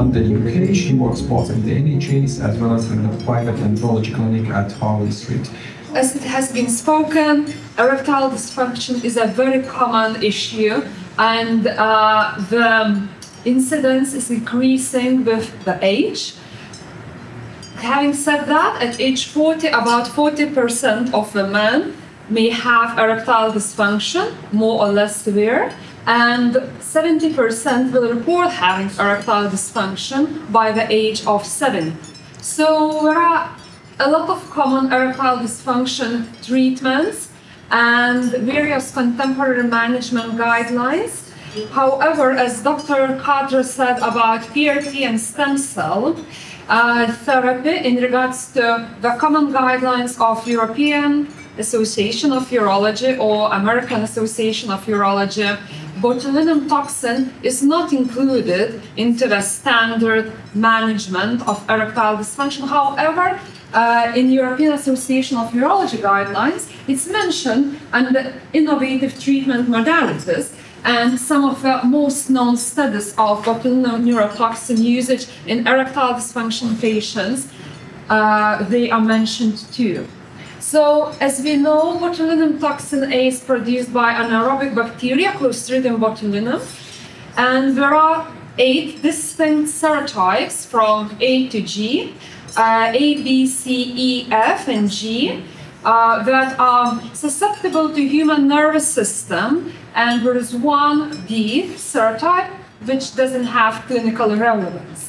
London, UK. She works both in the NHS as well as in a private andrology clinic at Harley Street. As it has been spoken, erectile dysfunction is a very common issue, and uh, the incidence is increasing with the age. Having said that, at age 40, about 40% of the men may have erectile dysfunction, more or less severe, and 70% will report having erectile dysfunction by the age of 7. So there are a lot of common erectile dysfunction treatments and various contemporary management guidelines. However, as Dr. Khadra said about PRP and stem cell uh, therapy in regards to the common guidelines of European Association of Urology or American Association of Urology, botulinum toxin is not included into the standard management of erectile dysfunction. However, uh, in European Association of Urology guidelines, it's mentioned under innovative treatment modalities and some of the most known studies of botulinum neurotoxin usage in erectile dysfunction patients, uh, they are mentioned too. So, as we know, botulinum toxin A is produced by anaerobic bacteria, Clostridium botulinum, and there are eight distinct serotypes from A to G, uh, A, B, C, E, F, and G, uh, that are susceptible to human nervous system, and there is one D serotype which doesn't have clinical relevance.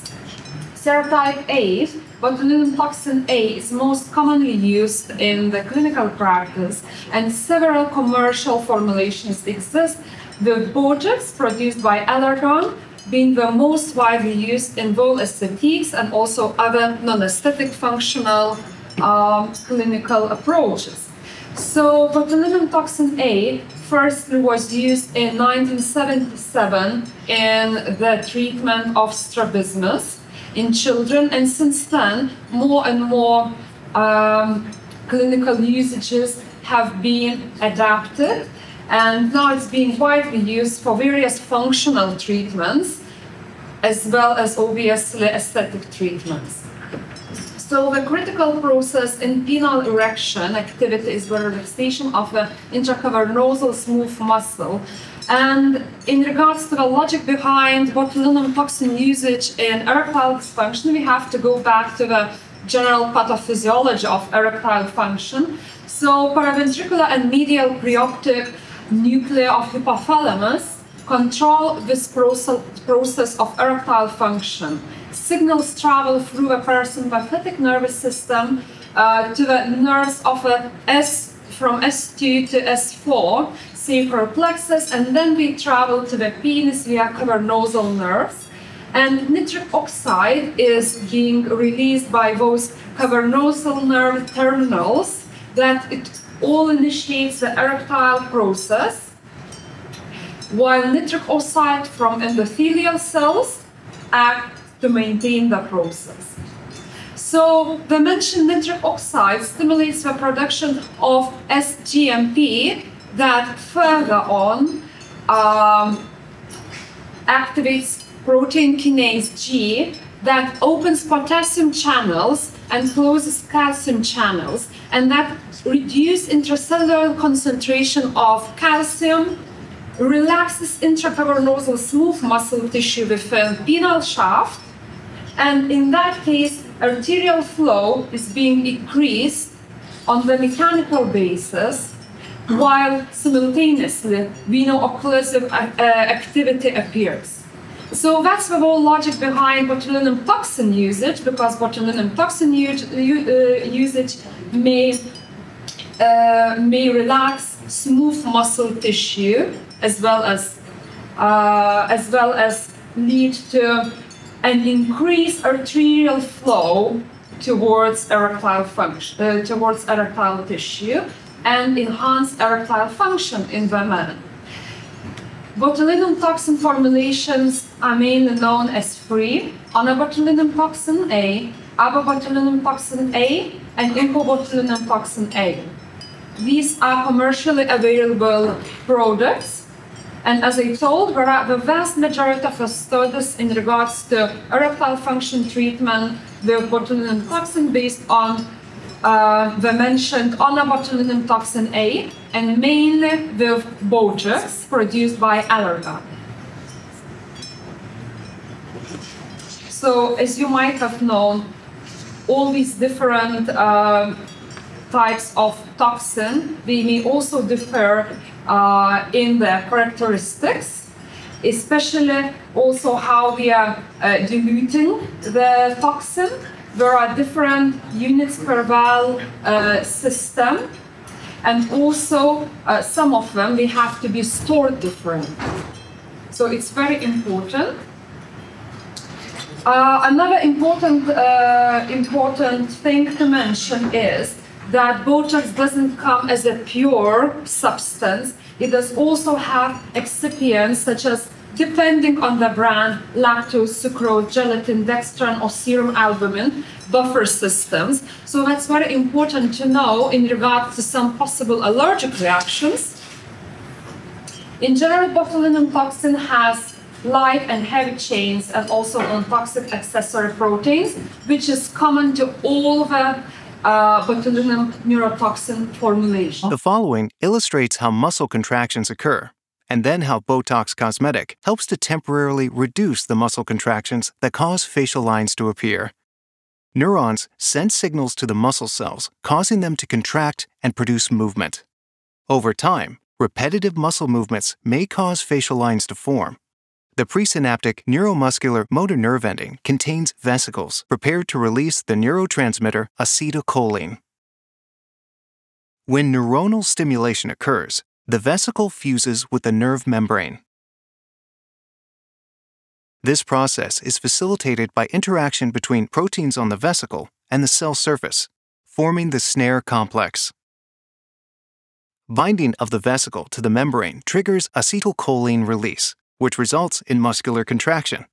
Serotype A botulinum toxin A is most commonly used in the clinical practice, and several commercial formulations exist, with Botox produced by Allergan being the most widely used in both aesthetics and also other non-aesthetic functional um, clinical approaches. So botulinum toxin A first was used in 1977 in the treatment of strabismus in children, and since then, more and more um, clinical usages have been adapted, and now it's being widely used for various functional treatments, as well as obviously aesthetic treatments. So the critical process in penile erection activity is the relaxation of the intracavernosal smooth muscle and in regards to the logic behind botulinum toxin usage in erectile dysfunction, we have to go back to the general pathophysiology of erectile function. So paraventricular and medial preoptic nuclei of hypothalamus control this process of erectile function. Signals travel through the parasympathetic nervous system uh, to the nerves of a S from S2 to S4 sacral plexus, and then we travel to the penis via cavernosal nerves. And nitric oxide is being released by those cavernosal nerve terminals that it all initiates the erectile process, while nitric oxide from endothelial cells act to maintain the process. So the mentioned nitric oxide stimulates the production of cGMP that further on um, activates protein kinase G that opens potassium channels and closes calcium channels, and that reduces intracellular concentration of calcium, relaxes intracavernosal smooth muscle tissue within penile shaft, and in that case, arterial flow is being increased on the mechanical basis while simultaneously veno-occlusive uh, activity appears. So that's the whole logic behind botulinum toxin usage, because botulinum toxin uh, usage may, uh, may relax smooth muscle tissue as well as, uh, as well as lead to an increased arterial flow towards erectile function, uh, towards erectile tissue, and enhance erectile function in women. Botulinum toxin formulations are mainly known as free botulinum toxin A, botulinum toxin A, and botulinum toxin A. These are commercially available products And as I told, the vast majority of studies in regards to erectile function treatment with botulinum toxin based on uh, the mentioned botulinum toxin A and mainly with Botox produced by Allergan. So as you might have known, all these different uh, types of toxin, they may also differ uh, in their characteristics, especially also how we are uh, diluting the toxin. There are different units per vial uh, system, and also uh, some of them they have to be stored different. So it's very important. Uh, another important uh, important thing to mention is that Botox doesn't come as a pure substance. It does also have excipients such as, depending on the brand, lactose, sucrose, gelatin, dextran, or serum albumin buffer systems. So that's very important to know in regards to some possible allergic reactions. In general, botulinum toxin has light and heavy chains and also on toxic accessory proteins, which is common to all the uh, botulinum neurotoxin formulation. The following illustrates how muscle contractions occur, and then how Botox Cosmetic helps to temporarily reduce the muscle contractions that cause facial lines to appear. Neurons send signals to the muscle cells, causing them to contract and produce movement. Over time, repetitive muscle movements may cause facial lines to form, the presynaptic neuromuscular motor nerve ending contains vesicles prepared to release the neurotransmitter acetylcholine. When neuronal stimulation occurs, the vesicle fuses with the nerve membrane. This process is facilitated by interaction between proteins on the vesicle and the cell surface, forming the snare complex. Binding of the vesicle to the membrane triggers acetylcholine release, which results in muscular contraction.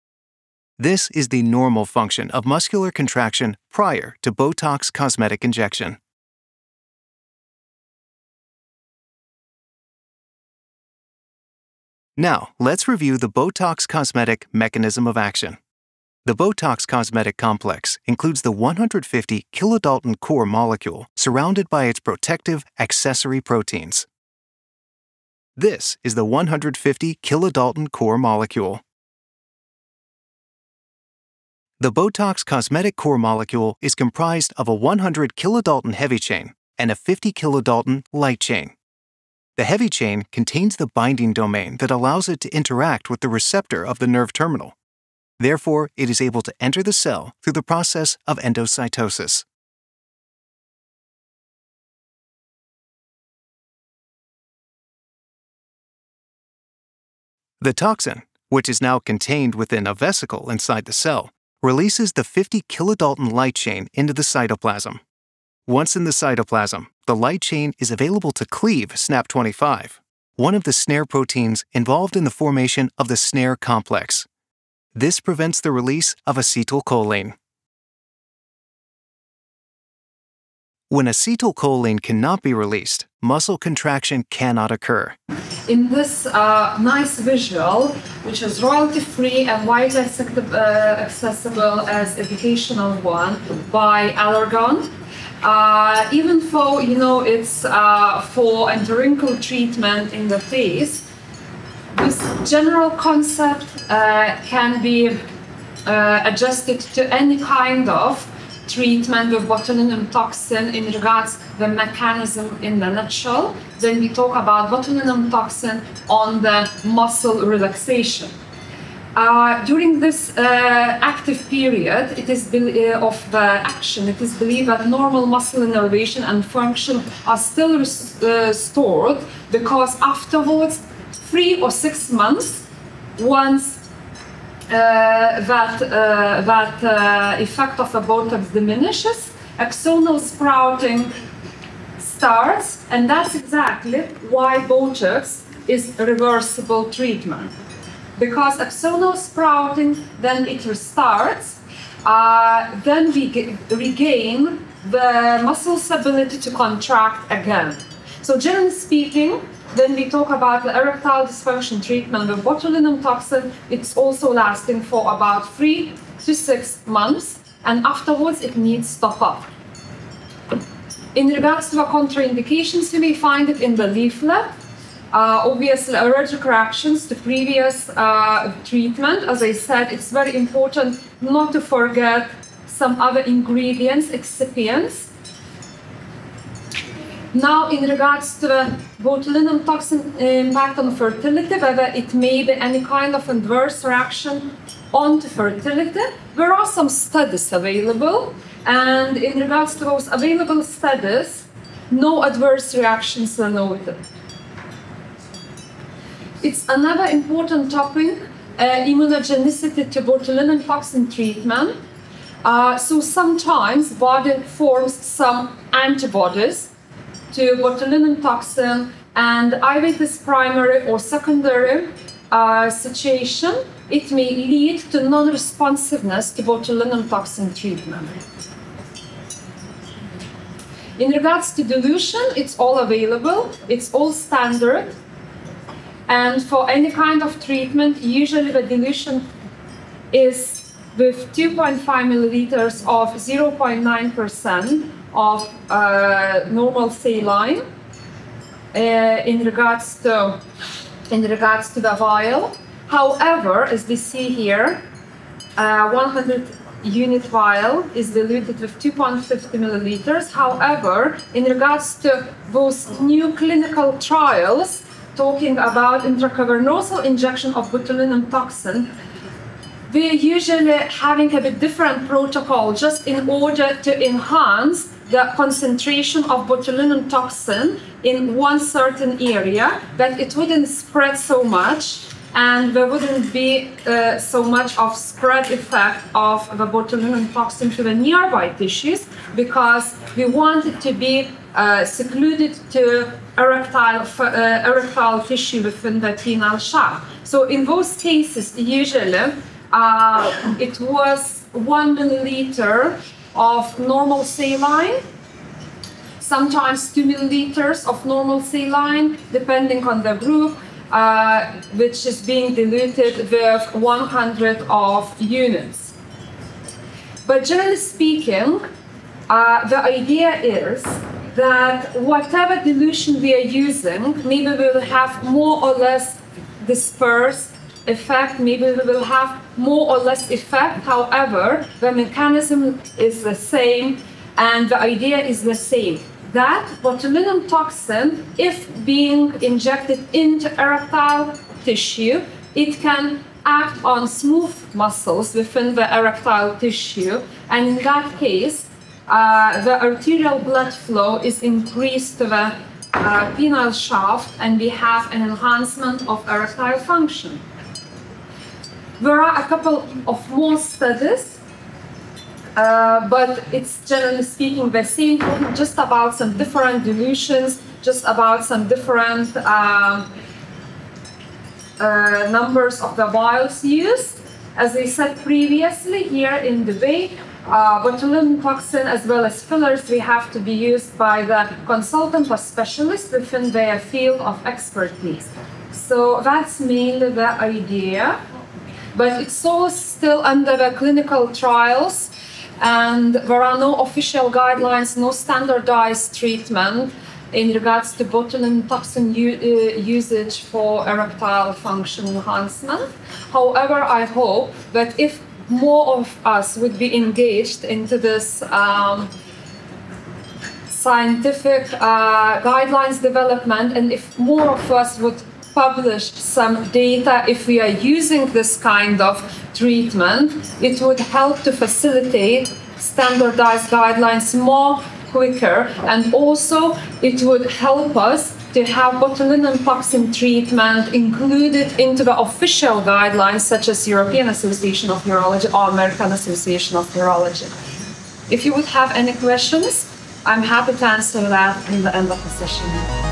This is the normal function of muscular contraction prior to Botox cosmetic injection. Now, let's review the Botox cosmetic mechanism of action. The Botox cosmetic complex includes the 150 kilodalton core molecule surrounded by its protective accessory proteins. This is the 150 kilodalton core molecule. The Botox cosmetic core molecule is comprised of a 100 kilodalton heavy chain and a 50 kilodalton light chain. The heavy chain contains the binding domain that allows it to interact with the receptor of the nerve terminal. Therefore, it is able to enter the cell through the process of endocytosis. The toxin, which is now contained within a vesicle inside the cell, releases the 50 kilodalton light chain into the cytoplasm. Once in the cytoplasm, the light chain is available to cleave SNAP25, one of the snare proteins involved in the formation of the snare complex. This prevents the release of acetylcholine. When acetylcholine cannot be released, muscle contraction cannot occur. In this uh, nice visual, which is royalty-free and widely uh, accessible as educational one by Allergan, uh, even though you know it's uh, for anti-wrinkle treatment in the face, this general concept uh, can be uh, adjusted to any kind of treatment with botulinum toxin in regards the mechanism in the nutshell. Then we talk about botulinum toxin on the muscle relaxation. Uh, during this uh, active period, it is uh, of the action, it is believed that normal muscle innervation and function are still restored uh, because afterwards, three or six months, once uh, that, uh, that uh, effect of a Botox diminishes, axonal sprouting starts, and that's exactly why Botox is reversible treatment. Because axonal sprouting, then it restarts, uh, then we regain the muscle's ability to contract again. So generally speaking, when we talk about the erectile dysfunction treatment with botulinum toxin, it's also lasting for about three to six months, and afterwards it needs top up. In regards to the contraindications, you may find it in the leaflet. Uh, obviously, allergic reactions to previous uh, treatment. As I said, it's very important not to forget some other ingredients, excipients. Now, in regards to the botulinum toxin impact on fertility, whether it may be any kind of adverse reaction on fertility, there are some studies available. And in regards to those available studies, no adverse reactions were noted. It's another important topic, uh, immunogenicity to botulinum toxin treatment. Uh, so sometimes body forms some antibodies to botulinum toxin and either it is primary or secondary uh, situation, it may lead to non-responsiveness to botulinum toxin treatment. In regards to dilution, it's all available, it's all standard. And for any kind of treatment, usually the dilution is with 2.5 milliliters of 0.9% of uh, normal saline uh, in regards to in regards to the vial. However, as we see here, uh, 100 unit vial is diluted with 2.50 milliliters. However, in regards to those new clinical trials talking about intracavernosal injection of botulinum toxin, we're usually having a bit different protocol just in order to enhance the concentration of botulinum toxin in one certain area that it wouldn't spread so much and there wouldn't be uh, so much of spread effect of the botulinum toxin to the nearby tissues because we want it to be uh, secluded to erectile, uh, erectile tissue within the penile shaft. So in those cases, usually uh, it was one milliliter of normal saline, sometimes two milliliters of normal saline, depending on the group, uh, which is being diluted with 100 of units. But generally speaking, uh, the idea is that whatever dilution we are using, maybe we will have more or less dispersed effect, maybe we will have more or less effect. However, the mechanism is the same and the idea is the same. That botulinum toxin, if being injected into erectile tissue, it can act on smooth muscles within the erectile tissue, and in that case, uh, the arterial blood flow is increased to the uh, penile shaft, and we have an enhancement of erectile function. There are a couple of more studies, uh, but it's generally speaking the same, just about some different dilutions, just about some different um, uh, numbers of the vials used. As I said previously, here in Dubai, uh, botulinum toxin as well as fillers we have to be used by the consultant or specialist within their field of expertise. So that's mainly the idea but it's all still under the clinical trials and there are no official guidelines, no standardized treatment in regards to botulinum toxin uh, usage for erectile function enhancement. However, I hope that if more of us would be engaged into this um, scientific uh, guidelines development and if more of us would published some data if we are using this kind of treatment, it would help to facilitate standardized guidelines more quicker and also it would help us to have botulinum toxin treatment included into the official guidelines such as European Association of Urology or American Association of Urology. If you would have any questions, I'm happy to answer that in the end of the session.